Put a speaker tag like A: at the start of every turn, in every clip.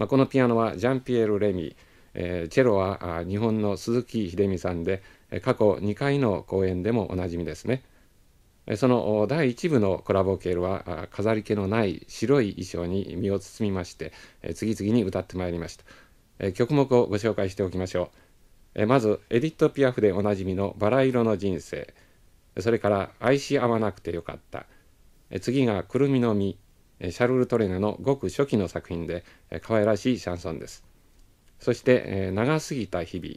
A: まあ、このピアノはジャンピエール・レミ、えー、チェロは日本の鈴木秀美さんで過去2回の公演でもおなじみですね。その第1部のコラボケールは飾り気のない白い衣装に身を包みまして次々に歌ってまいりました。曲目をご紹介しておきましょう。まずエディット・ピアフでおなじみの「バラ色の人生」それから「愛し合わなくてよかった」次が「くるみの実」シャルル・トレネのごく初期の作品で可愛らしいシャンソンです。そして「長すぎた日々」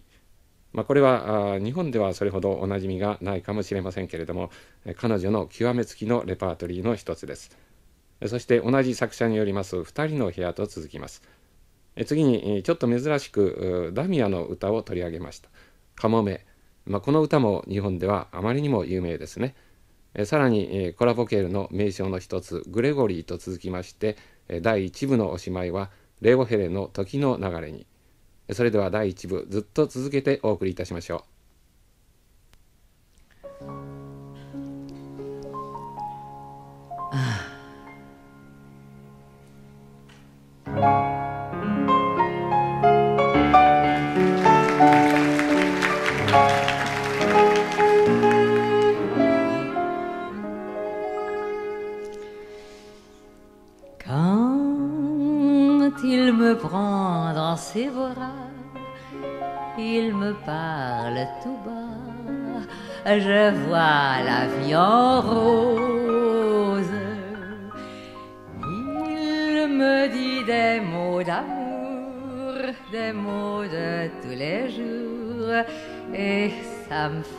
A: まあ、これは日本ではそれほどおなじみがないかもしれませんけれども彼女の極めつきのレパートリーの一つです。そして同じ作者によります「二人の部屋」と続きます。次にちょっと珍しくダミアの歌を取り上げました「かもめ」まあ、この歌も日本ではあまりにも有名ですね。さらにコラボケールの名称の一つ「グレゴリー」と続きまして第1部のおしまいは「レオヘレの時の流れに」それでは第1部ずっと続けてお送りいたしましょう。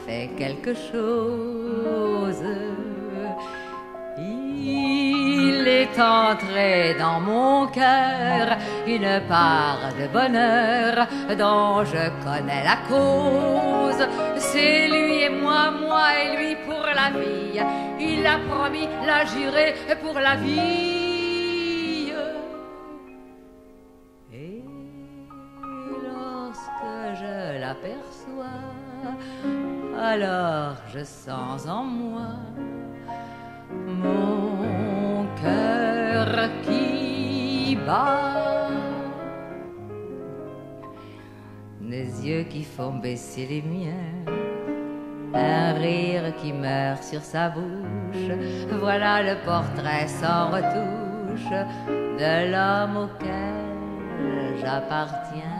B: Fait quelque chose. Il est entré dans mon cœur une part de bonheur dont je connais la cause. C'est lui et moi, moi et lui pour la vie. Il a promis, l'a juré pour la vie. Et lorsque je l'aperçois, alors je sens en moi mon cœur qui bat. Des yeux qui font baisser les miens, un rire qui meurt sur sa bouche. Voilà le portrait sans retouche de l'homme auquel j'appartiens.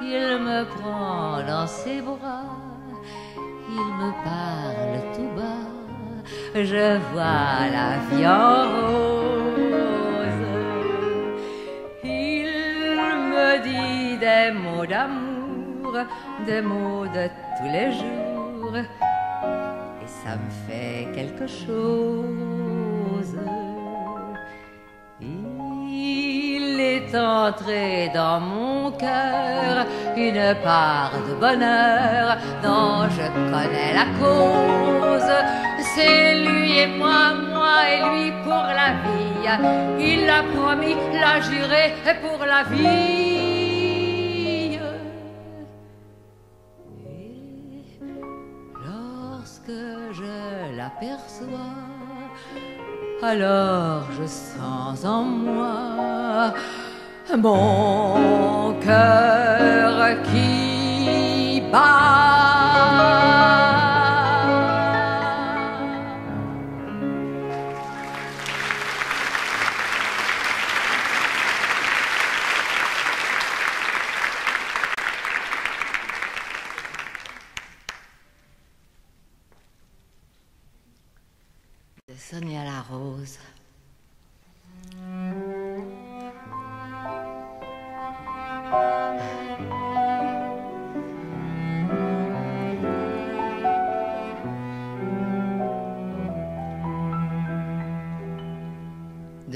B: Il me prend dans ses bras, il me parle tout bas, je vois la vie en rose. Il me dit des mots d'amour, des mots de tous les jours, et ça me fait quelque chose. Est dans mon cœur une part de bonheur dont je connais la cause. C'est lui et moi, moi et lui pour la vie. Il l'a promis, l'a juré pour la vie. Et lorsque je l'aperçois, alors je sens en moi mon cœur qui bat.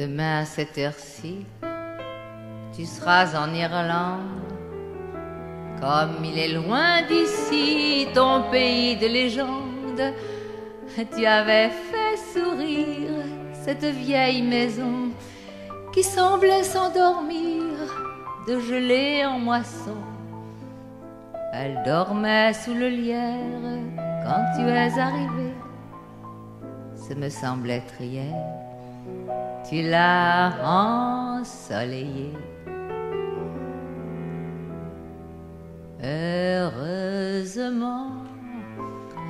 B: Demain à cette heure-ci, tu seras en Irlande. Comme il est loin d'ici, ton pays de légende, tu avais fait sourire cette vieille maison qui semblait s'endormir de gelée en moisson. Elle dormait sous le lierre quand tu es arrivé. Ce me semble être hier tu l'as ensoleillé. Heureusement,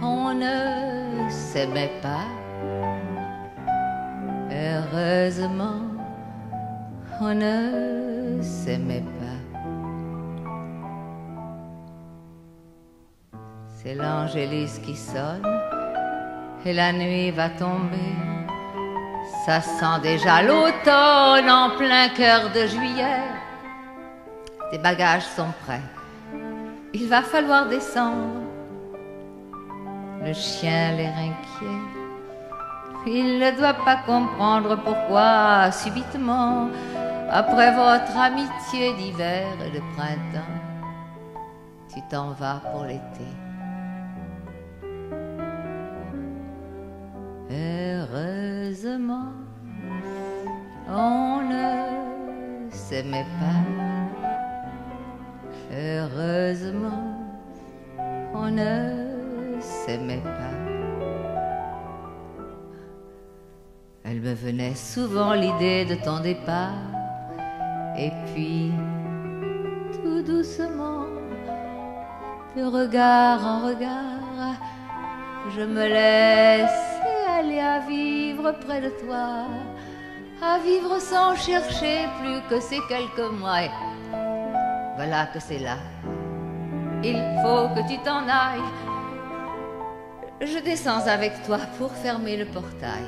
B: on ne s'aimait pas. Heureusement, on ne s'aimait pas. C'est l'angélus qui sonne et la nuit va tomber. Ça sent déjà l'automne en plein cœur de juillet. Tes bagages sont prêts. Il va falloir descendre. Le chien l'air inquiet. Il ne doit pas comprendre pourquoi, subitement, après votre amitié d'hiver et de printemps, tu t'en vas pour l'été. Heureusement, on ne s'aimait pas. Heureusement, on ne s'aimait pas. Elle me venait souvent l'idée de ton départ. Et puis, tout doucement, de regard en regard, je me aller à vivre près de toi, à vivre sans chercher plus que ces quelques mois. Voilà que c'est là. Il faut que tu t'en ailles. Je descends avec toi pour fermer le portail.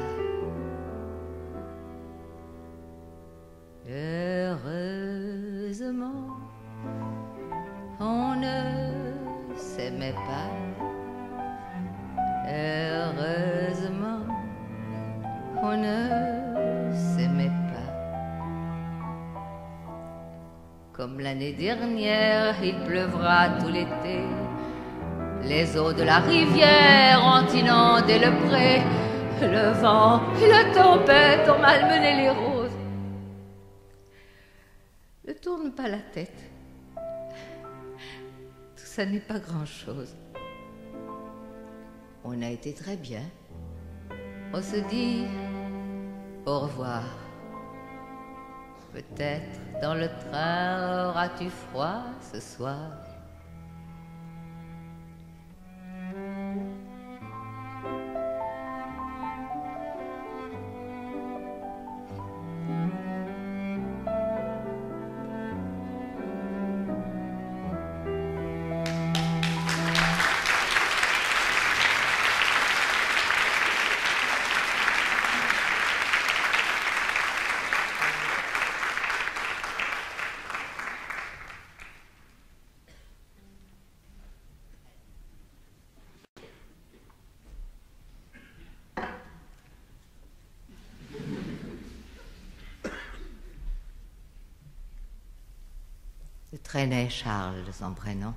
B: Il pleuvra tout l'été. Les eaux de la rivière ont inondé le pré. Le vent et la tempête ont malmené les roses. Ne tourne pas la tête. Tout ça n'est pas grand-chose. On a été très bien. On se dit au revoir. Peut-être dans le train auras-tu froid ce soir. Charles son prénom.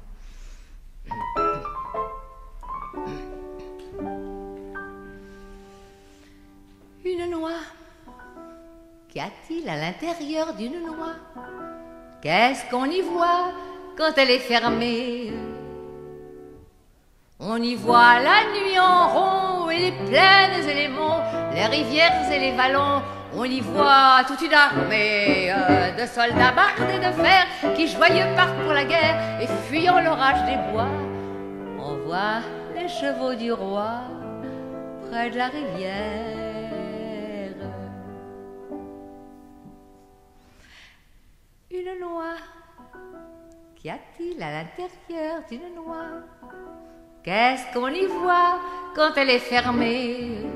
B: Une noix. Qu'y a-t-il à l'intérieur d'une noix? Qu'est-ce qu'on y voit quand elle est fermée? On y voit la nuit en rond et les plaines et les monts, les rivières et les vallons. On y voit toute une armée euh, de soldats bardés de fer qui joyeux partent pour la guerre et fuyant l'orage des bois. On voit les chevaux du roi près de la rivière. Une noix. Qu'y a-t-il à l'intérieur d'une noix? Qu'est-ce qu'on y voit quand elle est fermée?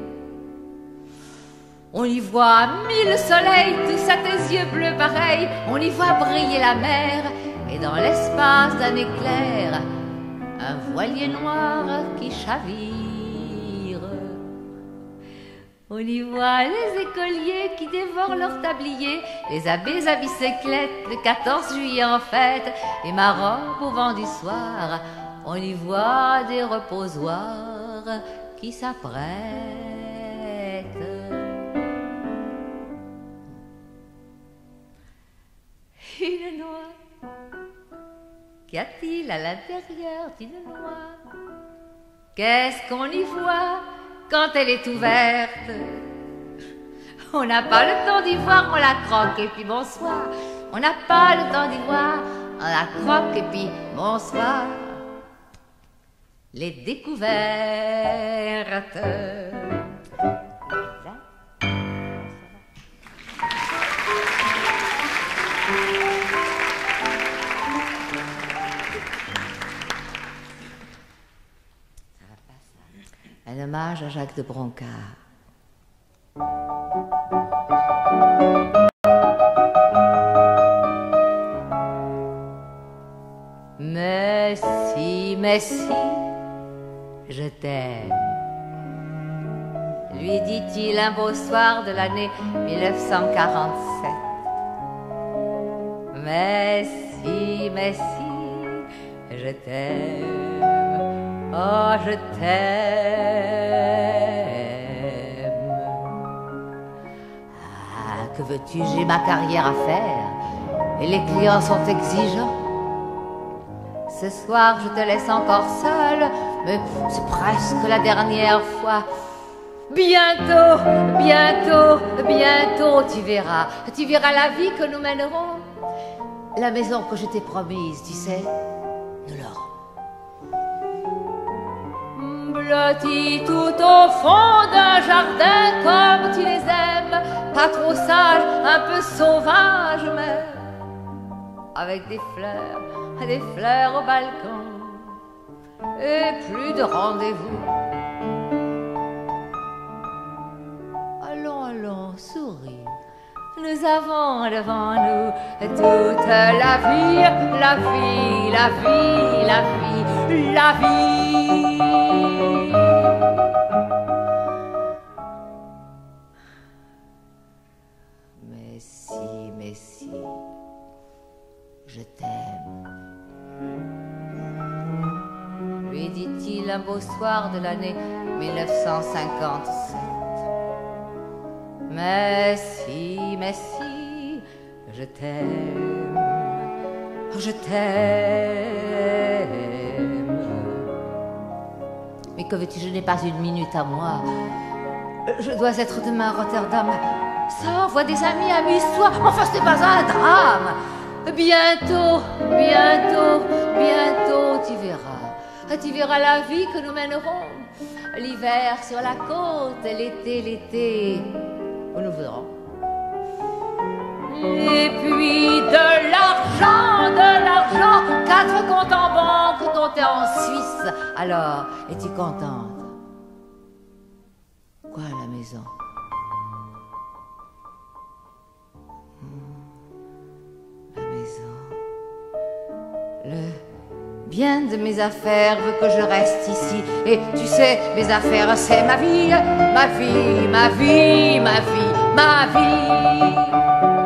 B: On y voit mille soleils, tous à tes yeux bleus pareils. On y voit briller la mer, et dans l'espace d'un éclair, un voilier noir qui chavire. On y voit les écoliers qui dévorent leur tablier, les abbés à bicyclette, le 14 juillet en fête, et ma robe au vent du soir. On y voit des reposoirs qui s'apprêtent. Une noix. Qu'y a-t-il à l'intérieur d'une noix? Qu'est-ce qu'on y voit quand elle est ouverte? On n'a pas le temps d'y voir, on la croque et puis bonsoir. On n'a pas le temps d'y voir, on la croque et puis bonsoir. Les découvertes. Un hommage à Jacques de Broncard. Mais si, mais si, je t'aime. Lui dit-il un beau soir de l'année 1947. Mais si, je t'aime. Oh, je t'aime. Ah, que veux-tu, j'ai ma carrière à faire et les clients sont exigeants. Ce soir, je te laisse encore seule, mais c'est presque la dernière fois. Bientôt, bientôt, bientôt, tu verras, tu verras la vie que nous mènerons. La maison que je t'ai promise, tu sais, nous l'aurons. Tout au fond d'un jardin comme tu les aimes, pas trop sage, un peu sauvage, mais avec des fleurs, des fleurs au balcon et plus de rendez-vous. Allons, allons, souris. Nous avons devant nous toute la vie, la vie, la vie, la vie, la vie. Mais si, je t'aime. Lui dit-il un beau soir de l'année 1957. Mais si, mais si, je t'aime, je t'aime. Mais que veux-tu, je n'ai pas une minute à moi. Je dois être demain à Rotterdam. Sors, vois des amis, amuse-toi. Enfin, ce n'est pas un drame. Bientôt, bientôt, bientôt, tu verras. Tu verras la vie que nous mènerons. L'hiver sur la côte, l'été, l'été, où nous voudrons. Et puis de l'argent, quatre comptes en banque, dont t'es en Suisse. Alors, es-tu contente? Quoi, la maison? La maison? Le bien de mes affaires veut que je reste ici. Et tu sais, mes affaires, c'est ma vie, ma vie, ma vie, ma vie, ma vie.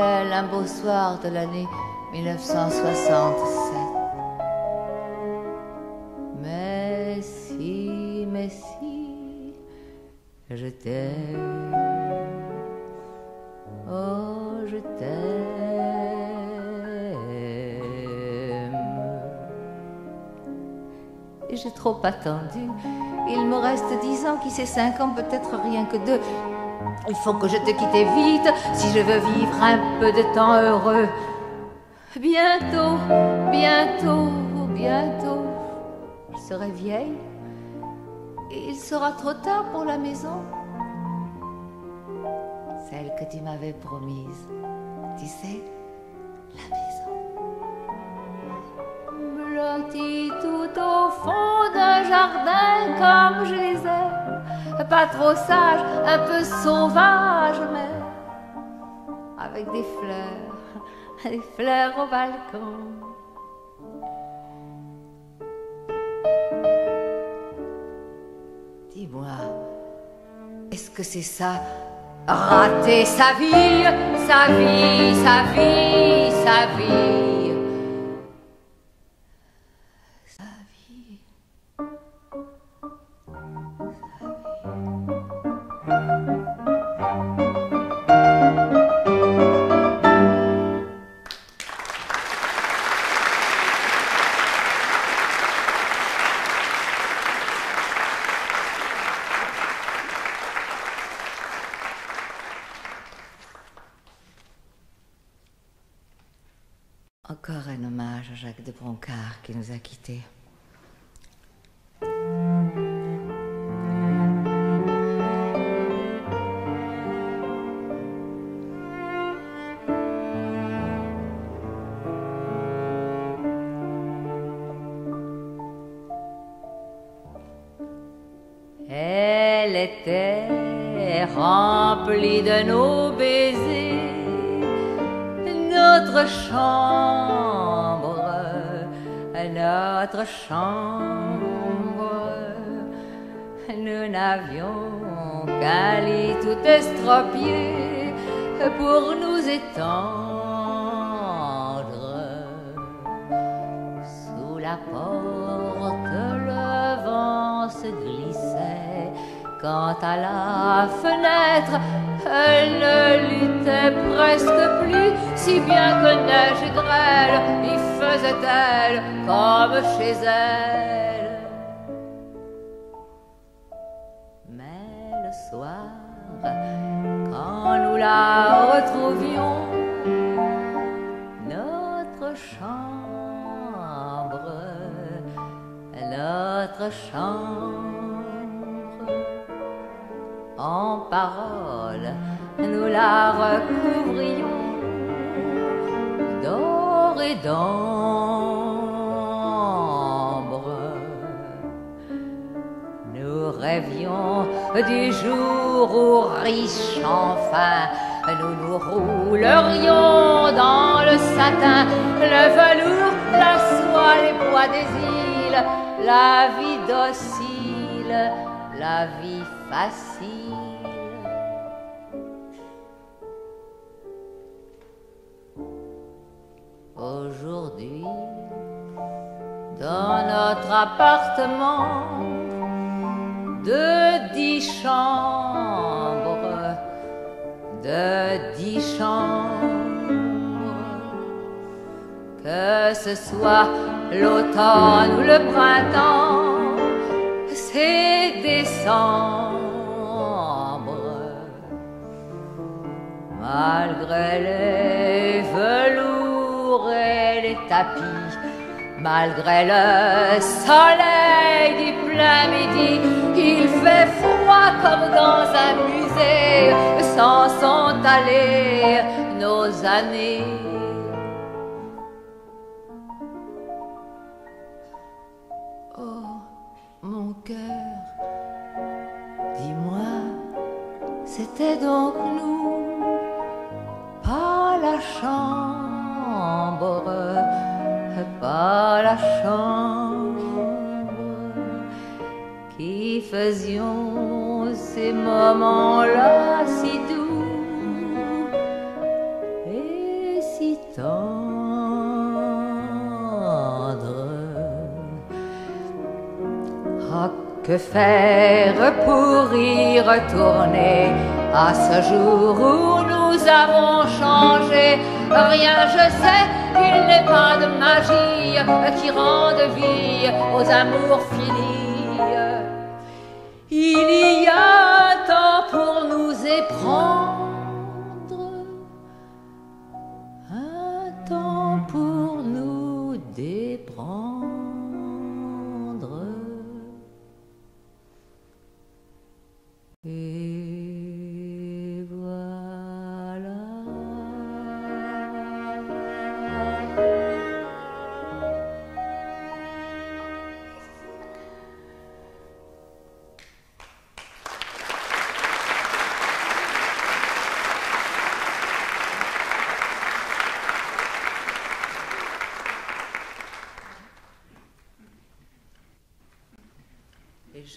B: Un beau soir de l'année 1967. Mais si, mais si, je t'aime. Oh, je t'aime. Et j'ai trop attendu. Il me reste dix ans, qui sait cinq ans, peut-être rien que deux. Il faut que je te quitte vite si je veux vivre un peu de temps heureux. Bientôt, bientôt, bientôt, je serai vieille et il sera trop tard pour la maison. Celle que tu m'avais promise. Tu sais, la maison. Blottie tout au fond d'un jardin comme je les aime pas trop sage, un peu sauvage, mais avec des fleurs, des fleurs au balcon. Dis-moi, est-ce que c'est ça, rater sa vie, sa vie, sa vie, sa vie? Elle était remplie de nos baisers, notre chambre, notre chambre. Nous n'avions qu'un lit tout estropié pour nous étendre sous la porte. Quant à la fenêtre, elle ne luttait presque plus, si bien que neige et grêle y faisait-elle comme chez elle. Mais le soir, quand nous la retrouvions, notre chambre, notre chambre, en paroles, nous la recouvrions d'or et d'ambre. Nous rêvions du jour où, riches enfin, nous nous roulerions dans le satin, le velours, la soie, les bois des îles, la vie docile, la vie facile. Aujourd'hui, dans notre appartement de dix chambres, de dix chambres, que ce soit l'automne ou le printemps, c'est décembre. Malgré les velours les tapis, malgré le soleil du plein midi, il fait froid comme dans un musée, s'en sont allées nos années. Oh, mon cœur, dis-moi, c'était donc nous, pas la chambre, la chambre, qui faisions ces moments-là si doux et si tendres. Ah, que faire pour y retourner à ce jour où nous avons changé Rien, je sais, il n'est pas de magie qui rende vie aux amours finis.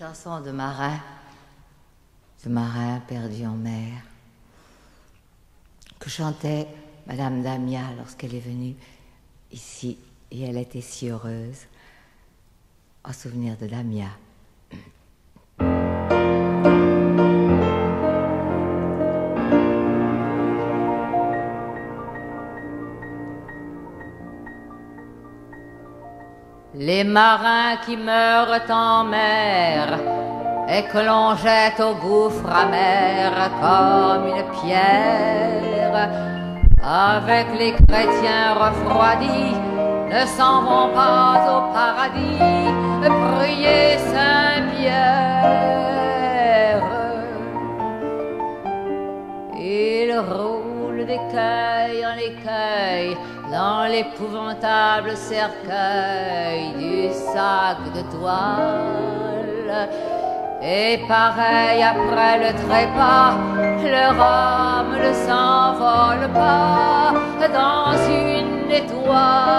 B: De marin, de marin perdu en mer, que chantait Madame Damia lorsqu'elle est venue ici et elle était si heureuse. En souvenir de Damia. Marins qui meurent en mer et que l'on jette au gouffre amer comme une pierre avec les chrétiens refroidis, ne s'en vont pas au paradis, Saint-Pierre. En écueil dans l'épouvantable cercueil du sac de toile. Et pareil après le trépas, le rhum ne s'envole pas dans une étoile.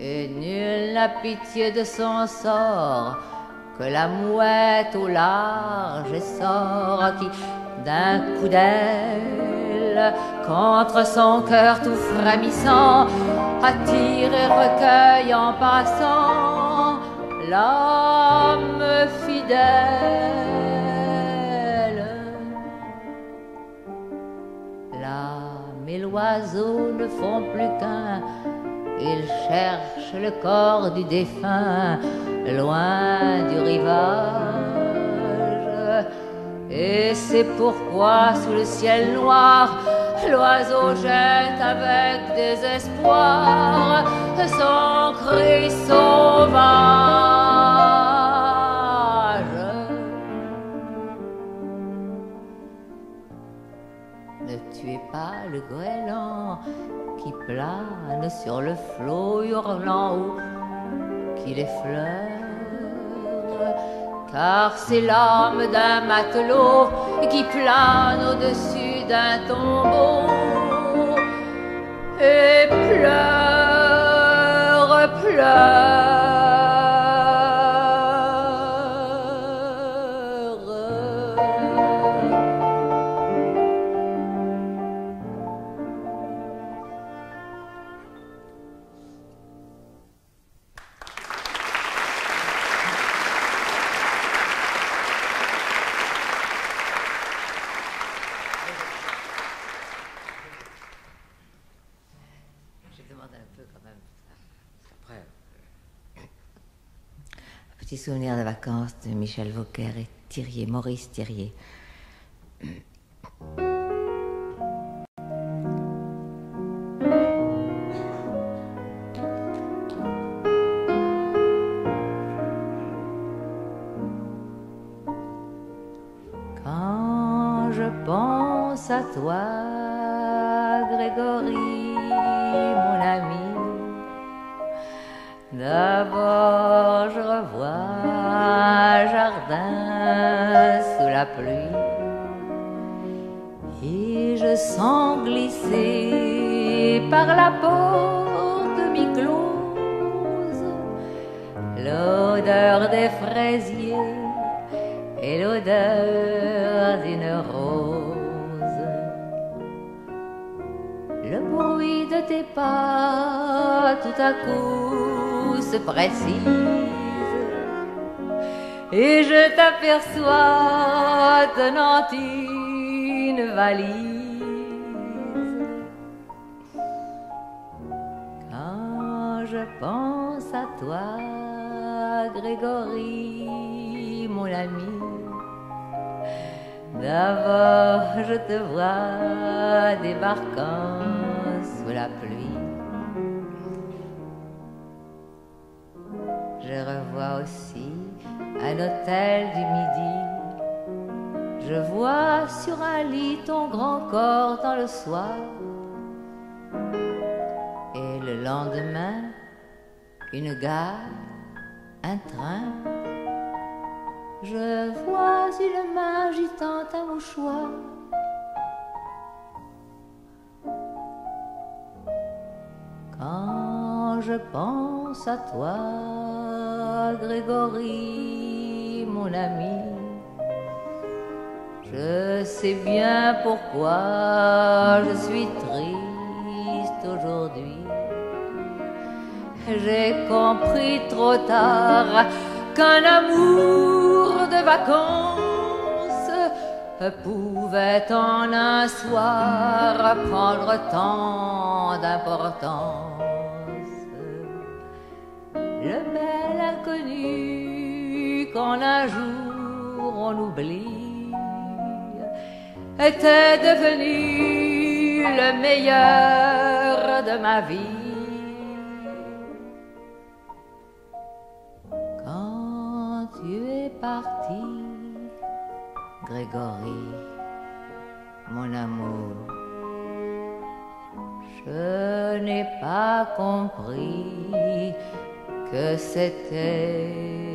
B: Et nul n'a pitié de son sort que la mouette au large sort qui d'un coup d'aile contre son cœur tout frémissant attire et recueille en passant l'âme fidèle. L'âme et l'oiseau ne font plus qu'un, ils cherchent le corps du défunt loin du rivage. Et c'est pourquoi sous le ciel noir, l'oiseau jette avec désespoir son cri sauvage. Ne tuez pas le goéland qui plane sur le flot hurlant qui l'effleure, car c'est l'âme d'un matelot qui plane au-dessus d'un tombeau et pleure, pleure. De Michel Vauquer et Thirier, Maurice Thirier. Quand je pense à toi, la porte mi-close l'odeur des fraisiers et l'odeur d'une rose. Le bruit de tes pas tout à coup se précise et je t'aperçois tenant une valise. Pense à toi, Grégory, mon ami, d'abord je te vois débarquant sous la pluie. Je revois aussi un hôtel du midi. Je vois sur un lit ton grand corps dans le soir. Et le lendemain, une gare, un train. Je vois une main agitant un mouchoir. Quand je pense à toi, Grégory, mon ami, je sais bien pourquoi je suis triste J'ai compris trop tard qu'un amour de vacances pouvait en un soir prendre tant d'importance. Le bel inconnu qu'en un jour on mon oubli était devenu le meilleur de ma vie. Parti, Grégory, mon amour, je n'ai pas compris que c'était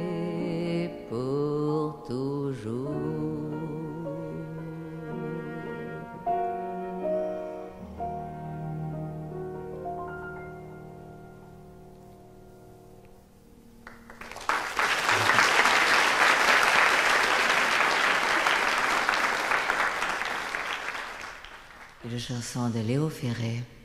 B: Chanson de Léo Ferré.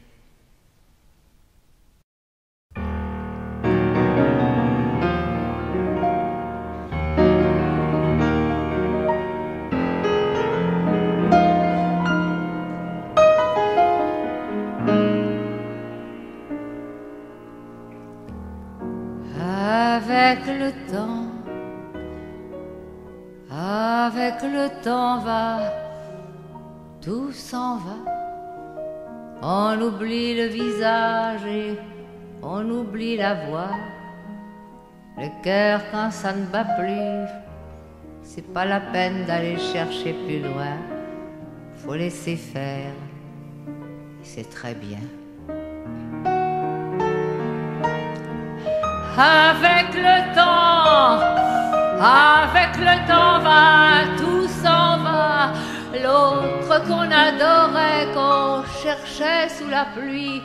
B: Quand ça ne bat plus, c'est pas la peine d'aller chercher plus loin. Faut laisser faire, c'est très bien. Avec le temps, avec le temps va, tout s'en va. L'autre qu'on adorait, qu'on cherchait sous la pluie,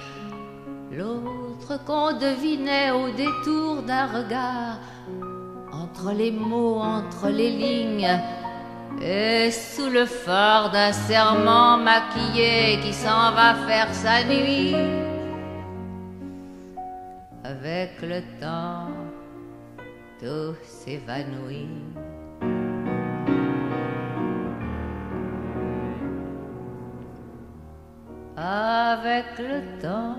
B: l'autre qu'on devinait au détour d'un regard, entre les mots, entre les lignes, et sous le phare d'un serment maquillé qui s'en va faire sa nuit avec le temps, tout s'évanouit. Avec le temps,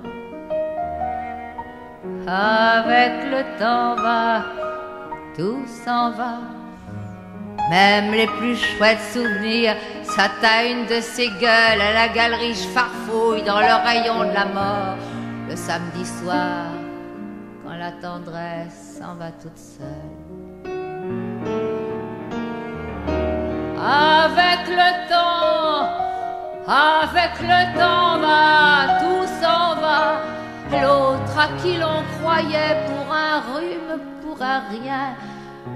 B: avec le temps va, tout s'en va. Même les plus chouettes souvenirs, ça t'a une de ces gueules à la galerie, je farfouille dans le rayon de la mort le samedi soir quand la tendresse s'en va toute seule. Avec le temps, avec le temps va, tout s'en va. L'autre à qui l'on croyait pour un rhume, pour un rien.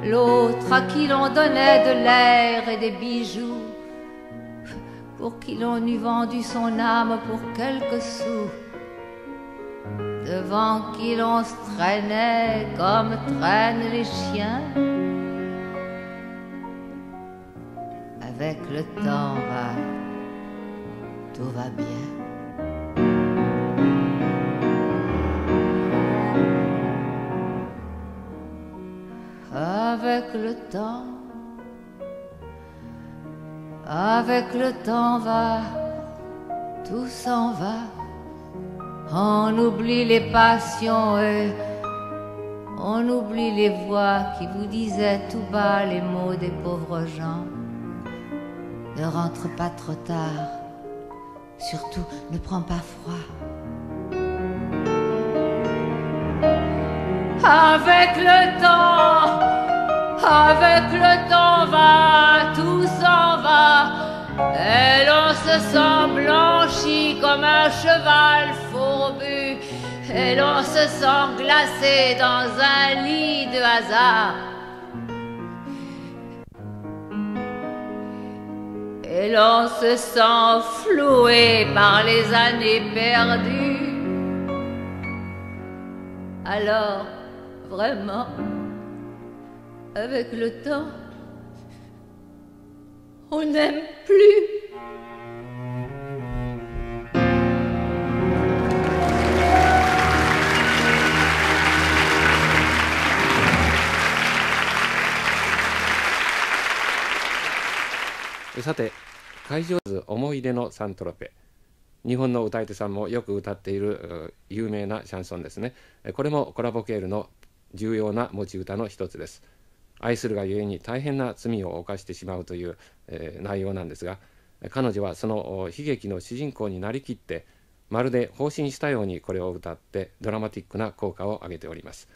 B: L'autre à qui l'on donnait de l'air et des bijoux. Pour qui l'on eût vendu son âme pour quelques sous devant qui l'on se traînait comme traînent les chiens. Avec le temps va, tout va bien. Avec le temps, avec le temps va, tout s'en va. On oublie les passions et on oublie les voix qui vous disaient tout bas les mots des pauvres gens. Ne rentre pas trop tard, surtout ne prends pas froid. Avec le temps, avec le temps va, tout s'en va. Et l'on se sent blanchi comme un cheval fourbu, et l'on se sent glacé dans un lit de hasard. Et l'on se sent floué par les années perdues. Alors, vraiment, avec le temps, on n'aime plus.
A: さて会場図思い出のサントロペ日本の歌い手さんもよく歌っている有名なシャンソンですねこれもコラボケールの重要な持ち歌の一つです愛するがゆえに大変な罪を犯してしまうという、えー、内容なんですが彼女はその悲劇の主人公になりきってまるで放心したようにこれを歌ってドラマティックな効果を上げております。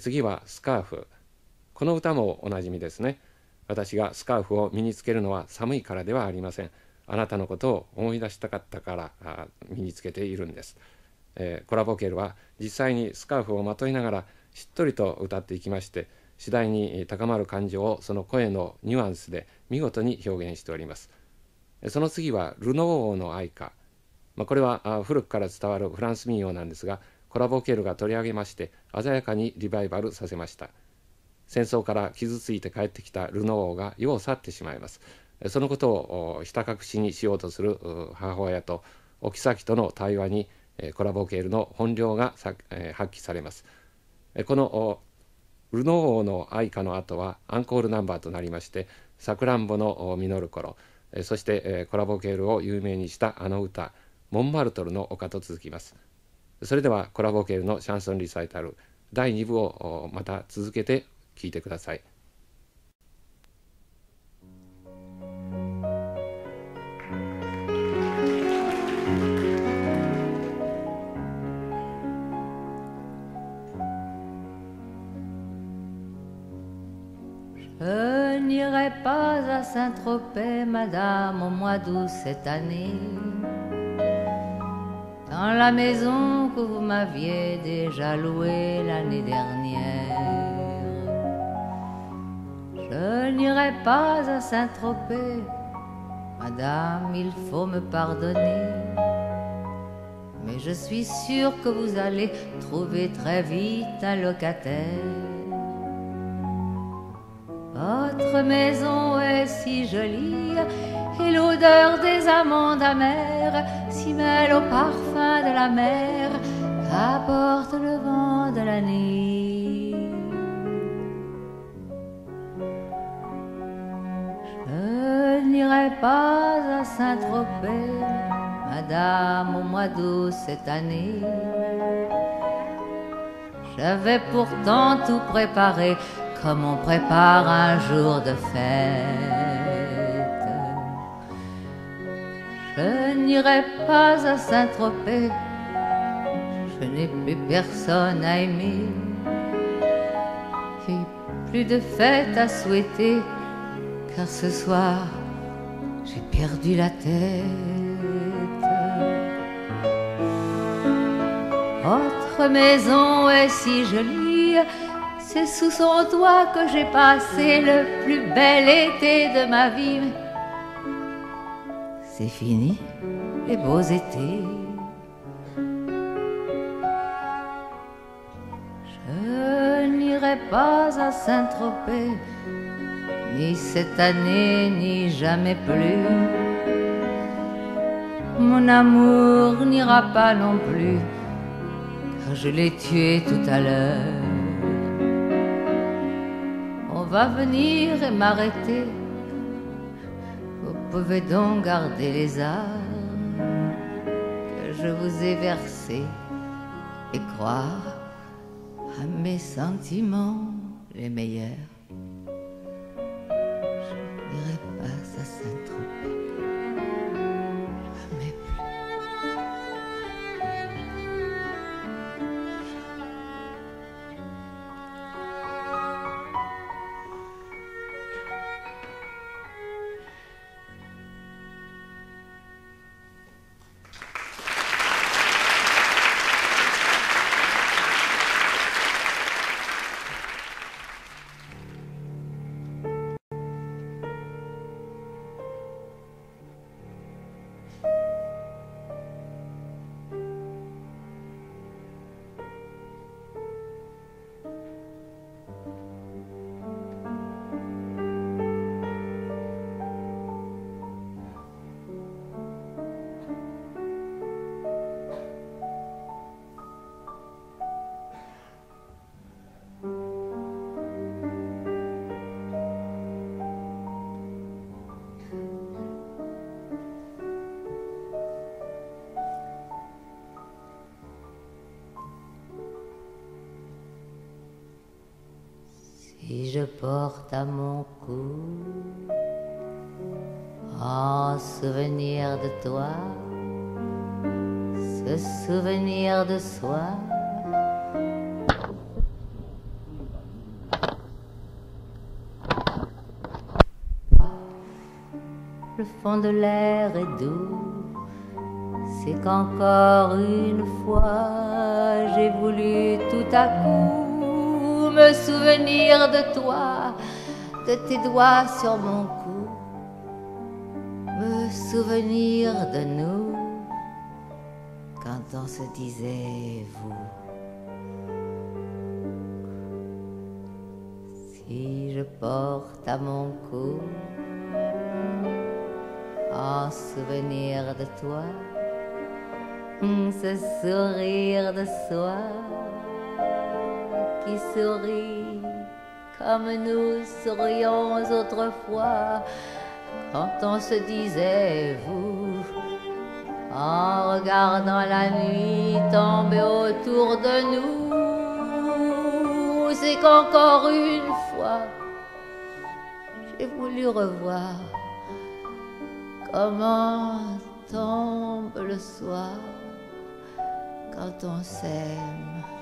A: 次はスカーフ。この歌もおなじみですね。私がスカーフを身につけるのは寒いからではありません。あなたのことを思い出したかったから身につけているんです。えー、コラボケルは実際にスカーフをまといながらしっとりと歌っていきまして次第に高まる感情をその声のニュアンスで見事に表現しております。その次はルノー王の愛歌。まあ、これは古くから伝わるフランス民謡なんですがコラボケールが取り上げまして鮮やかにリバイバルさせました戦争から傷ついて帰ってきたルノー王が世を去ってしまいますそのことをひた隠しにしようとする母親とお妃との対話にコラボケールの本領が発揮されますこのルノー王の愛歌の後はアンコールナンバーとなりましてさくらんぼの実る頃そしてコラボケールを有名にしたあの歌モンマルトルの丘と続きます。それではコラボケールのシャンソンリサイタル第2部をまた続けて聞いてください。
B: N'irai pas à Saint-Tropez, madame, au mois d'août cette année. Dans la maison que vous m'aviez déjà louée l'année dernière. Je n'irai pas à Saint-Tropez, madame, il faut me pardonner. Mais je suis sûre que vous allez trouver très vite un locataire. Votre maison est si jolie et l'odeur des amandes amères s'y mêle au parfum de la mer apporte le vent de la nuit. Je n'irai pas à Saint-Tropez, madame, au mois d'août cette année. J'avais pourtant tout préparé comme on prépare un jour de fête. Je n'irai pas à Saint-Tropez, je n'ai plus personne à aimer, et plus de fête à souhaiter, car ce soir j'ai perdu la tête. Votre maison est si jolie c'est sous son toit que j'ai passé le plus bel été de ma vie. C'est fini, les beaux étés. Je n'irai pas à Saint-Tropez, ni cette année, ni jamais plus. Mon amour n'ira pas non plus, car je l'ai tué tout à l'heure va venir et m'arrêter. Vous pouvez donc garder les armes que je vous ai versés et croire à mes sentiments les meilleurs. Je porte à mon cou en souvenir de toi, ce souvenir de soi. Le fond de l'air est doux, c'est qu'encore une fois j'ai voulu tout à coup me souvenir de toi, de tes doigts sur mon cou, me souvenir de nous quand on se disait vous. Si je porte à mon cou en souvenir de toi, ce sourire de soi qui sourit comme nous sourions autrefois quand on se disait vous en regardant la nuit tomber autour de nous. C'est qu'encore une fois, j'ai voulu revoir comment tombe le soir quand on s'aime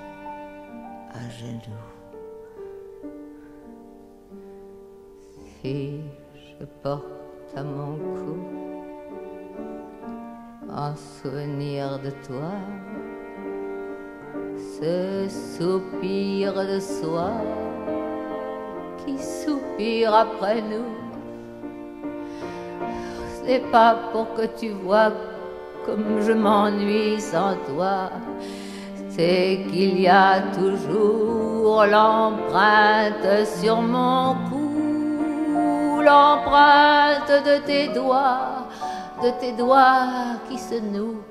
B: Si je porte à mon cou en souvenir de toi ce soupir de soi qui soupire après nous c'est pas pour que tu vois comme je m'ennuie sans toi. C'est qu'il y a toujours l'empreinte sur mon cou, l'empreinte de tes doigts, de tes doigts qui se nouent,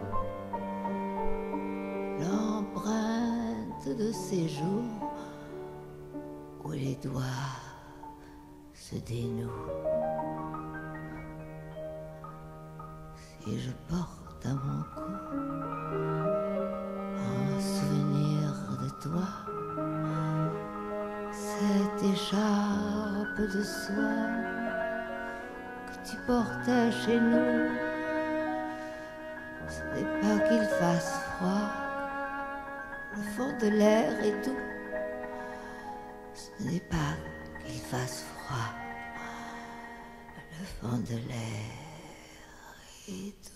B: l'empreinte de ces jours où les doigts se dénouent. et je porte à mon cou écharpe de soie que tu portais chez nous. Ce n'est pas qu'il fasse froid, le fond de l'air est doux. Ce n'est pas qu'il fasse froid, le fond de l'air et tout.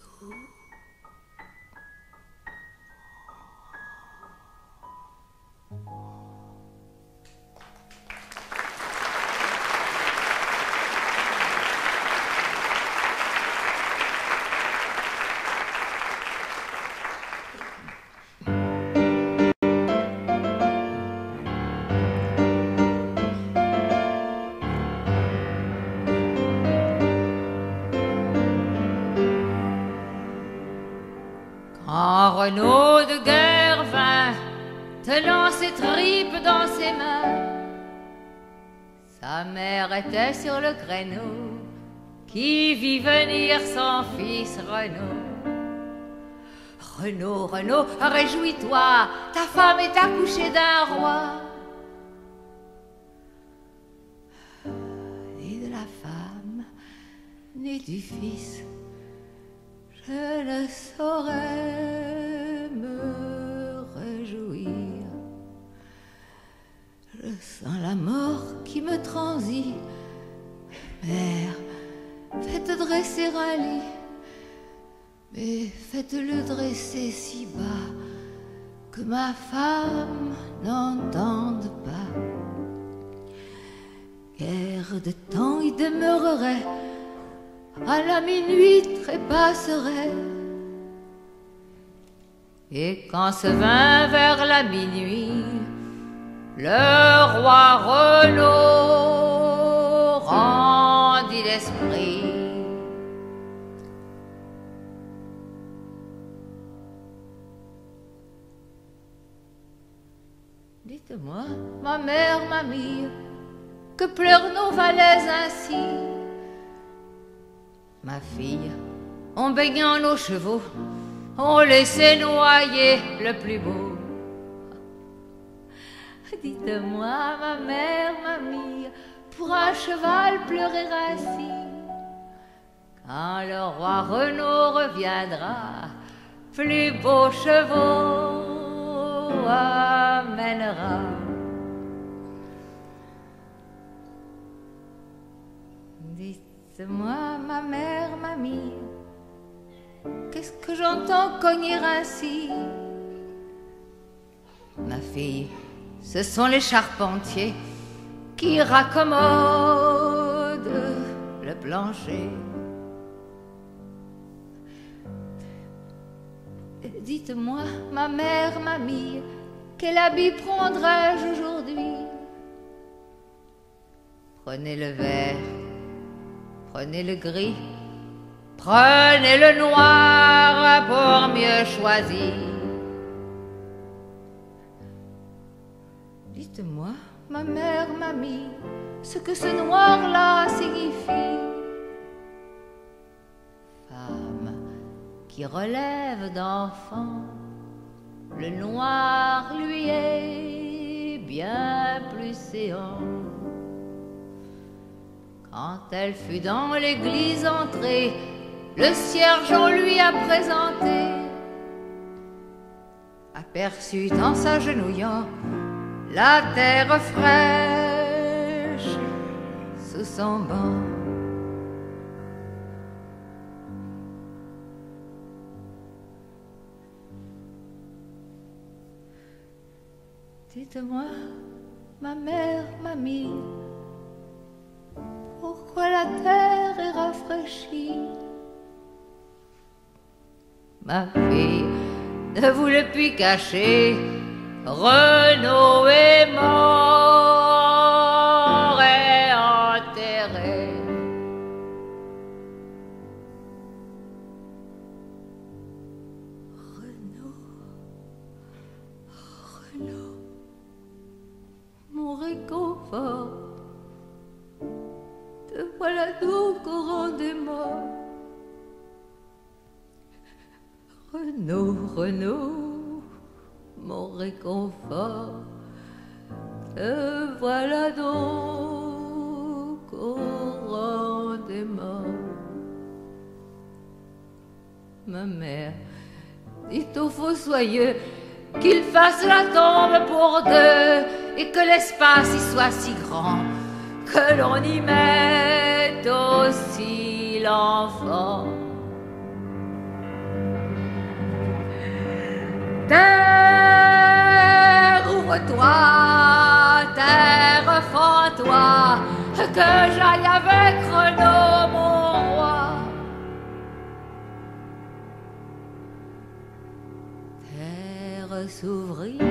B: Mère était sur le créneau, qui vit venir son fils Renaud. Renaud, Renaud, réjouis-toi, ta femme est accouchée d'un roi. Femme n'entende pas. Guerre de temps y demeurerait à la minuit trépasserait. Et quand se vint vers la minuit, le roi Renaud ma mère, mamie, que pleurent nos valets ainsi Ma fille, en baignant nos chevaux, on laissait noyer le plus beau. Dites-moi, ma mère, mamie, pour un cheval pleurer ainsi Quand le roi Renaud reviendra, plus beaux chevaux amènera. Dites-moi, ma mère, mamie, qu'est-ce que j'entends cogner ainsi? Ma fille, ce sont les charpentiers qui raccommodent le plancher. Dites-moi, ma mère, mamie, quel habit prendrai-je aujourd'hui? Prenez le vert, prenez le gris, prenez le noir pour mieux choisir. Dites-moi, ma mère, mamie, ce que ce noir-là signifie. Femme qui relève d'enfant, le noir lui est bien plus séant. Quand elle fut dans l'église entrée, le cierge en lui a présenté, aperçut en s'agenouillant la terre fraîche sous son banc. Dites-moi, ma mère, mamie, pourquoi la terre est rafraîchie. Ma fille, ne vous le puis cacher, Renaud est mort au rang des. Renaud, Renaud, mon réconfort, te voilà donc au rang des morts. Ma mère, dites au fossoyeux qu'il fasse la tombe pour deux et que l'espace y soit si grand que l'on y mette aussi l'enfant. Terre, ouvre-toi, terre, fends-toi, que j'aille avec Renaud, mon roi. Terre s'ouvrit,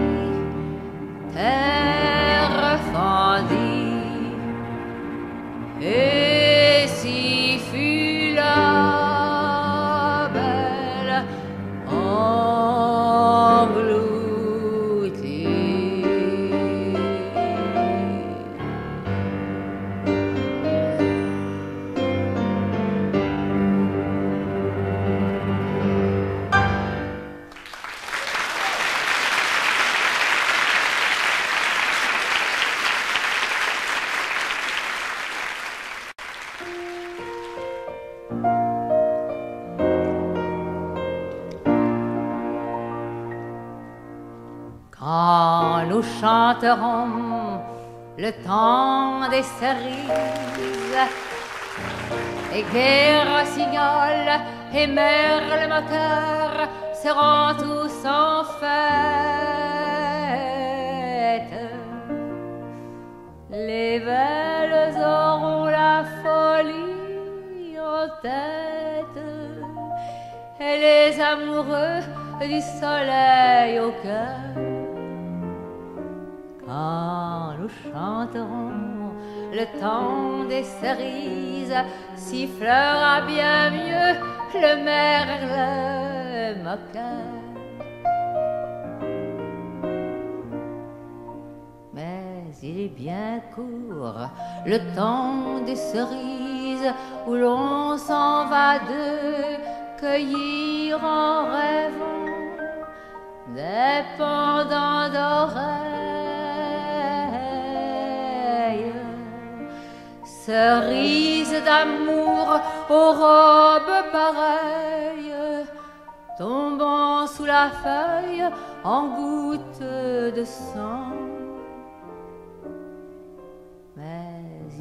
B: il est bien court, le temps des cerises où l'on s'en va de cueillir en rêvant des pendants d'oreilles. Cerises d'amour aux robes pareilles, tombant sous la feuille en gouttes de sang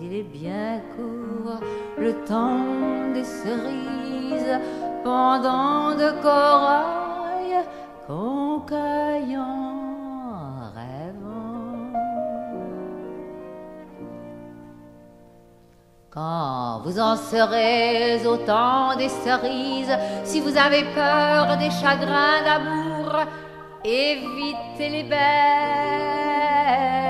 B: il est bien court le temps des cerises, pendant de corail en rêvant. Quand vous en serez au temps des cerises, si vous avez peur des chagrins d'amour, évitez les belles.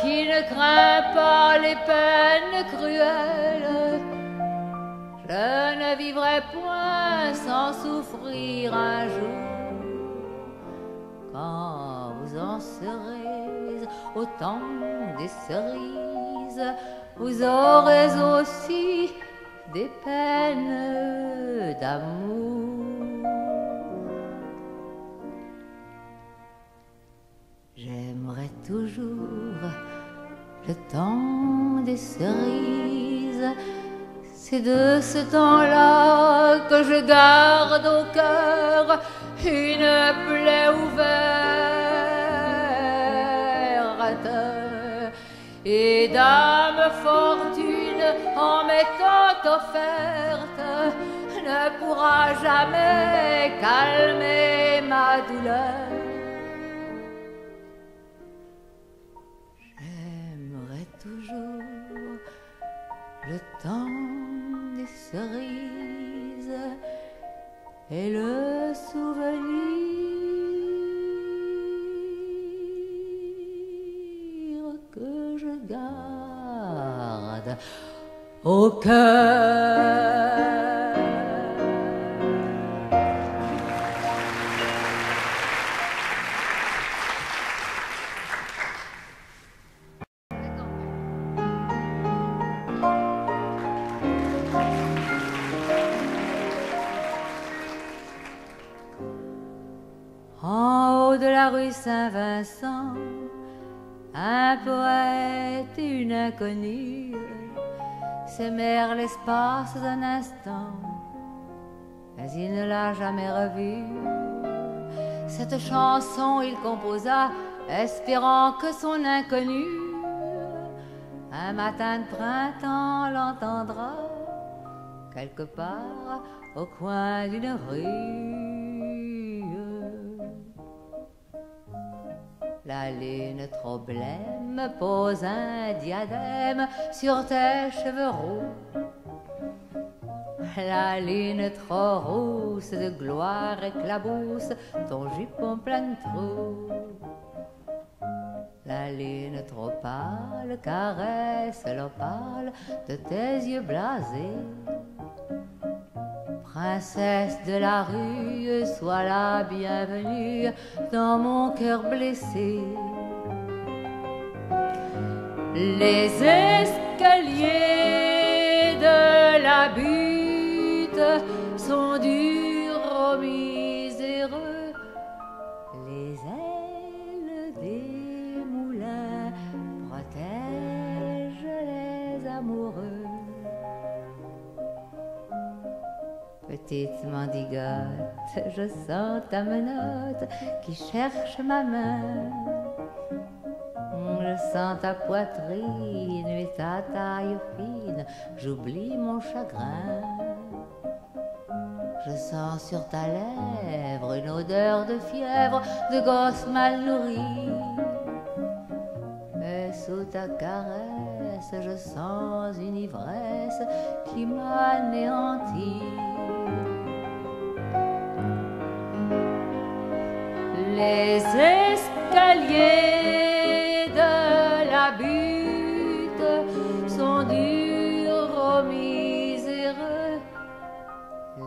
B: Qui ne crains pas les peines cruelles, je ne vivrai point sans souffrir un jour. Quand vous en serez au temps des cerises, vous aurez aussi des peines d'amour. J'aimerais toujours le temps des cerises. C'est de ce temps-là que je garde au cœur une plaie ouverte. Et dame fortune, en m'étant offerte, ne pourra jamais calmer ma douleur. Et le souvenir que je garde au cœur. Rue Saint-Vincent, un poète et une inconnue s'aimèrent l'espace d'un instant, mais il ne l'a jamais revue. Cette chanson il composa, espérant que son inconnu, un matin de printemps, l'entendra quelque part au coin d'une rue. La lune trop blême pose un diadème sur tes cheveux roux. La lune trop rousse de gloire éclabousse ton jupon plein de trous. La lune trop pâle caresse l'opale de tes yeux blasés. Princesse de la rue, sois la bienvenue dans mon cœur blessé. Les escaliers de la butte Petite mendigote, je sens ta menotte qui cherche ma main. Je sens ta poitrine et ta taille fine, j'oublie mon chagrin. Je sens sur ta lèvre une odeur de fièvre, de gosse mal nourri. Mais sous ta caresse, je sens une ivresse qui m'anéantit. Les escaliers de la butte sont durs aux miséreux.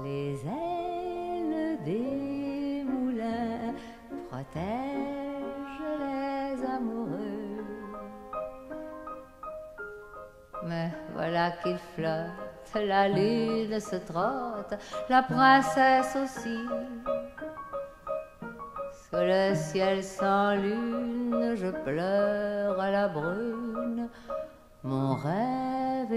B: Les ailes des moulins protègent les amoureux. Mais voilà qu'il flotte, la lune se trotte, la princesse aussi. Sous le ciel sans lune, je pleure à la brune. Mon rêve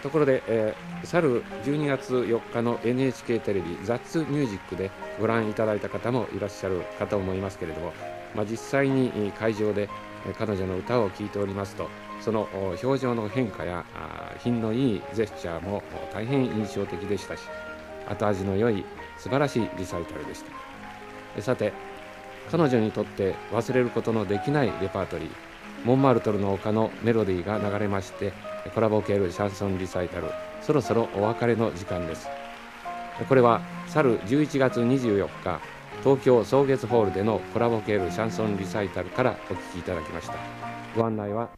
A: ところで、えー、去る12月4日の NHK テレビ「ザッツミュージック」でご覧いただいた方もいらっしゃるかと思いますけれども、まあ、実際に会場で彼女の歌を聴いておりますとその表情の変化や品のいいジェスチャーも大変印象的でしたし後味の良い素晴らしいリサイタルでした。さて彼女にとって忘れることのできないレパートリーモンマルトルの丘のメロディーが流れましてコラボ系シャンソンリサイタル。そろそろお別れの時間です。これは去る11月24日東京草月ホールでのコラボ系シャンソンリサイタルからお聴きいただきました。ご案内は